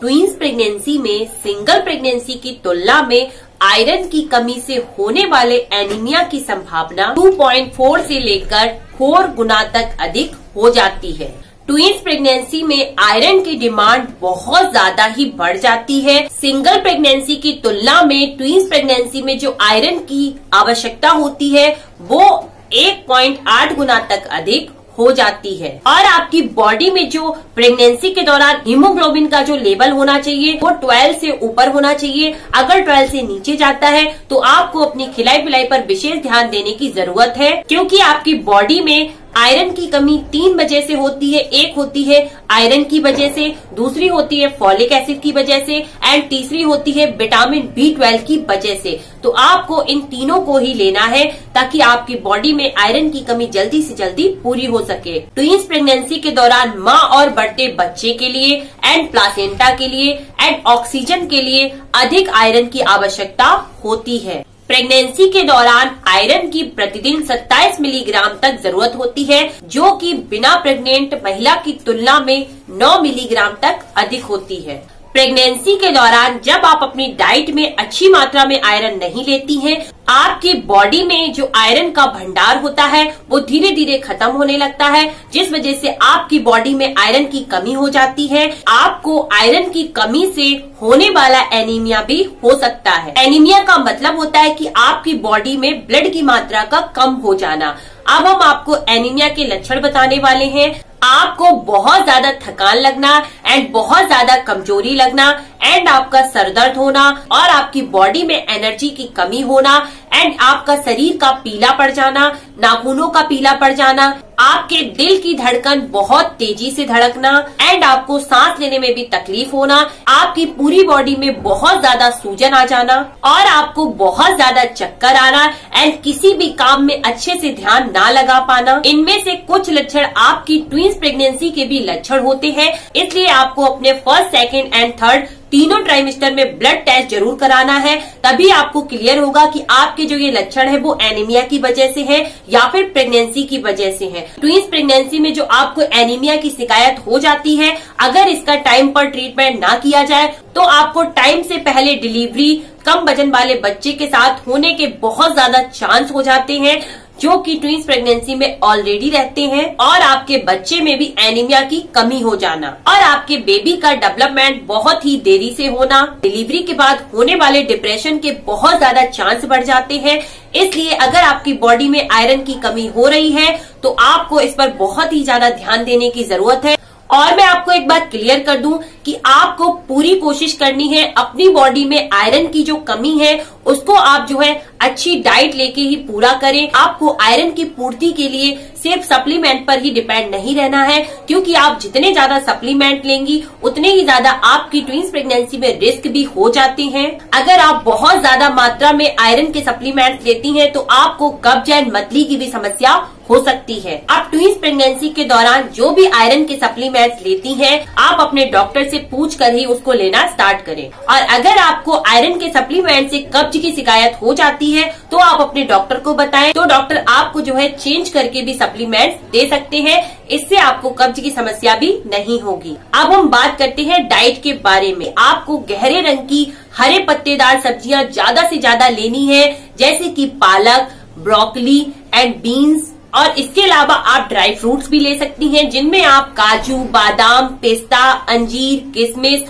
Twins pregnancy में, single pregnancy की तुलना में आयरन की कमी से होने वाले एनीमिया की संभावना 2.4 से लेकर 4 गुना तक अधिक हो जाती है। ट्विंस प्रेगनेंसी में आयरन की डिमांड बहुत ज़्यादा ही बढ़ जाती है। सिंगल प्रेगनेंसी की तुलना में ट्विंस प्रेगनेंसी में जो आयरन की आवश्यकता होती है, वो 1.8 गुना तक अधिक हो जाती है। और आपकी बॉडी में जो प्रेगनेंसी के दौरान हीमोग्लोबिन का जो लेवल होना चाहिए, वो 12 से ऊपर होना चाहिए। अगर 12 से नीचे जाता है तो आपको अपनी खिलाई पिलाई पर विशेष ध्यान देने की ज़रूरत है, क्योंकि आपकी बॉडी में आयरन की कमी तीन वजह से होती है, एक होती है आयरन की वजह से, दूसरी होती है फॉलिक एसिड की वजह से, एंड तीसरी होती है विटामिन बी ट्वेल्व की वजह से। तो आपको इन तीनों को ही लेना है, ताकि आपकी बॉडी में आयरन की कमी जल्दी से जल्दी पूरी हो सके। ट्विंस प्रेगनेंसी के दौरान माँ और बढ़ते बच्चे के लिए, एंड प्लासेंटा के लिए, एंड ऑक्सीजन के लिए अधिक आयरन की आवश्यकता होती है। प्रेगनेंसी के दौरान आयरन की प्रतिदिन 27 मिलीग्राम तक ज़रूरत होती है, जो कि बिना प्रेग्नेंट महिला की तुलना में 9 मिलीग्राम तक अधिक होती है। प्रेगनेंसी के दौरान जब आप अपनी डाइट में अच्छी मात्रा में आयरन नहीं लेती हैं, आपके बॉडी में जो आयरन का भंडार होता है वो धीरे धीरे खत्म होने लगता है जिस वजह से आपकी बॉडी में आयरन की कमी हो जाती है। आपको आयरन की कमी से होने वाला एनीमिया भी हो सकता है। एनीमिया का मतलब होता है कि आपकी बॉडी में ब्लड की मात्रा का कम हो जाना। अब हम आपको एनीमिया के लक्षण बताने वाले हैं। आपको बहुत ज़्यादा थकान लगना एंड बहुत ज़्यादा कमज़ोरी लगना एंड आपका सर दर्द होना, और आपकी बॉडी में एनर्जी की कमी होना एंड आपका शरीर का पीला पड़ जाना, नाखूनों का पीला पड़ जाना, आपके दिल की धड़कन बहुत तेज़ी से धड़कना एंड आपको सांस लेने में भी तकलीफ़ होना, आपकी पूरी बॉडी में बहुत ज़्यादा सूजन आ जाना, और आपको बहुत ज़्यादा चक्कर आना एंड किसी भी काम में अच्छे से ध्यान ना लगा पाना। इनमें से कुछ लक्षण आपकी ट्विंस प्रेगनेंसी के भी लक्षण होते हैं, इसलिए आपको अपने फ़र्स्ट सेकेंड एंड थर्ड तीनों ट्राइमेस्टर में ब्लड टेस्ट ज़रूर कराना है। तभी आपको क्लियर होगा कि आपके जो ये लक्षण है, वो एनीमिया की वजह से है या फिर प्रेगनेंसी की वजह से है। ट्विंस प्रेगनेंसी में जो आपको एनीमिया की शिकायत हो जाती है, अगर इसका टाइम पर ट्रीटमेंट ना किया जाए तो आपको टाइम से पहले डिलीवरी कम वज़न वाले बच्चे के साथ होने के बहुत ज़्यादा चांस हो जाते हैं। जो कि ट्विंस प्रेगनेंसी में ऑलरेडी रहते हैं और आपके बच्चे में भी एनीमिया की कमी हो जाना और आपके बेबी का डेवलपमेंट बहुत ही देरी से होना डिलीवरी के बाद होने वाले डिप्रेशन के बहुत ज़्यादा चांस बढ़ जाते हैं। इसलिए अगर आपकी बॉडी में आयरन की कमी हो रही है तो आपको इस पर बहुत ही ज़्यादा ध्यान देने की ज़रूरत है। और मैं आपको एक बात क्लियर कर दूँ कि आपको पूरी कोशिश करनी है अपनी बॉडी में आयरन की जो कमी है, उसको आप जो है अच्छी डाइट लेके ही पूरा करें। आपको आयरन की पूर्ति के लिए सिर्फ़ सप्लीमेंट पर ही डिपेंड नहीं रहना है, क्योंकि आप जितने ज़्यादा सप्लीमेंट लेंगी, उतने ही ज़्यादा आपकी ट्विंस प्रेगनेंसी में रिस्क भी हो जाते हैं। अगर आप बहुत ज़्यादा मात्रा में आयरन के सप्लीमेंट लेती हैं तो आपको कब्ज एंड मतली की भी समस्या हो सकती है। आप ट्विंस प्रेगनेंसी के दौरान जो भी आयरन के सप्लीमेंट लेती हैं, आप अपने डॉक्टर से पूछ कर ही उसको लेना स्टार्ट करें। और अगर आपको आयरन के सप्लीमेंट से कब्ज की शिकायत हो जाती है तो आप अपने डॉक्टर को बताएँ। तो डॉक्टर आपको जो है चेंज करके भी सप्लीमेंट दे सकते हैं। इससे आपको कब्ज की समस्या भी नहीं होगी। अब हम बात करते हैं डाइट के बारे में। आपको गहरे रंग की हरे पत्तेदार सब्ज़ियाँ ज़्यादा से ज़्यादा लेनी है, जैसे कि पालक ब्रोकली एंड बीन्स और इसके अलावा आप ड्राई फ्रूट्स भी ले सकती हैं, जिनमें आप काजू, बादाम, पिस्ता, अंजीर किशमिश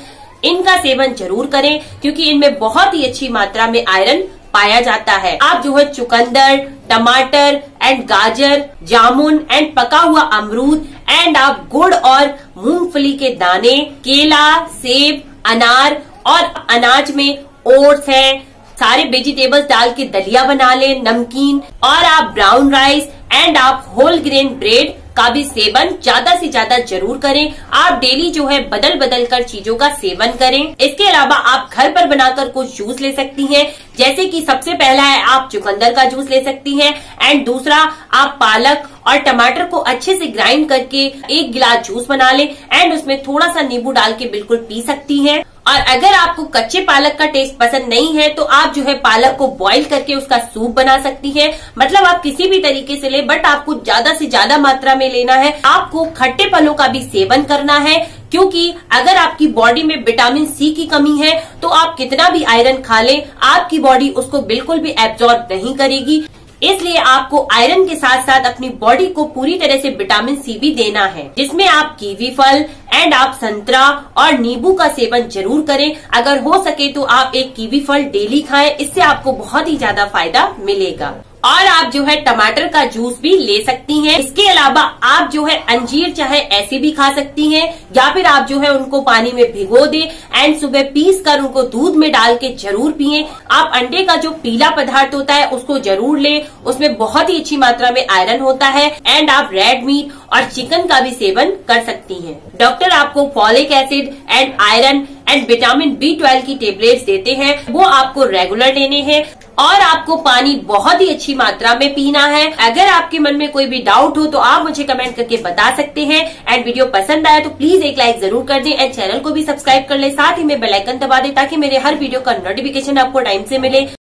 इनका सेवन ज़रूर करें, क्योंकि इनमें बहुत ही अच्छी मात्रा में आयरन पाया जाता है। आप जो है चुकंदर, टमाटर, एंड गाजर, जामुन, एंड पका हुआ अमरूद, एंड आप गुड़ और मूंगफली के दाने, केला, सेब, अनार, और अनाज में ओट्स है, सारे वेजिटेबल्स डाल के दलिया बना लें, नमकीन, और आप ब्राउन राइस एंड आप होल ग्रेन ब्रेड का भी सेवन ज़्यादा से ज़्यादा ज़रूर करें। आप डेली जो है बदल बदल कर चीज़ों का सेवन करें। इसके अलावा आप घर पर बनाकर कुछ जूस ले सकती हैं। जैसे कि सबसे पहला है आप चुकंदर का जूस ले सकती हैं। एंड दूसरा, आप पालक और टमाटर को अच्छे से ग्राइंड करके एक गिलास जूस बना लें एंड उसमें थोड़ा सा नींबू डाल के बिल्कुल पी सकती हैं। और अगर आपको कच्चे पालक का टेस्ट पसंद नहीं है तो आप जो है पालक को बॉईल करके उसका सूप बना सकती हैं। मतलब आप किसी भी तरीके से ले बट आपको ज़्यादा से ज़्यादा मात्रा में लेना है। आपको खट्टे फलों का भी सेवन करना है, क्योंकि अगर आपकी बॉडी में विटामिन सी की कमी है तो आप कितना भी आयरन खा लें, आपकी बॉडी उसको बिल्कुल भी एब्जॉर्ब नहीं करेगी। इसलिए आपको आयरन के साथ साथ अपनी बॉडी को पूरी तरह से विटामिन सी भी देना है, जिसमें आप कीवी फल एंड आप संतरा और नींबू का सेवन ज़रूर करें। अगर हो सके तो आप एक कीवी फल डेली खाएँ, इससे आपको बहुत ही ज़्यादा फ़ायदा मिलेगा। और आप जो है टमाटर का जूस भी ले सकती हैं। इसके अलावा आप जो है अंजीर चाहे ऐसे भी खा सकती हैं, या फिर आप जो है उनको पानी में भिगो दे एंड सुबह पीस कर उनको दूध में डाल के ज़रूर पिए। आप अंडे का जो पीला पदार्थ होता है, उसको ज़रूर ले। उसमें बहुत ही अच्छी मात्रा में आयरन होता है एंड आप रेड मीट और चिकन का भी सेवन कर सकती है। डॉक्टर आपको folic acid and iron and vitamin B twelve की टेबलेट्स देते हैं, वो आपको रेगुलर लेने हैं और आपको पानी बहुत ही अच्छी मात्रा में पीना है। अगर आपके मन में कोई भी डाउट हो तो आप मुझे कमेंट करके बता सकते हैं। एंड वीडियो पसंद आया तो प्लीज़ एक लाइक ज़रूर कर दें एंड चैनल को भी सब्सक्राइब कर ले। साथ ही में बेलाइकन दबा दें, ताकि मेरे हर वीडियो का नोटिफिकेशन आपको टाइम से मिले।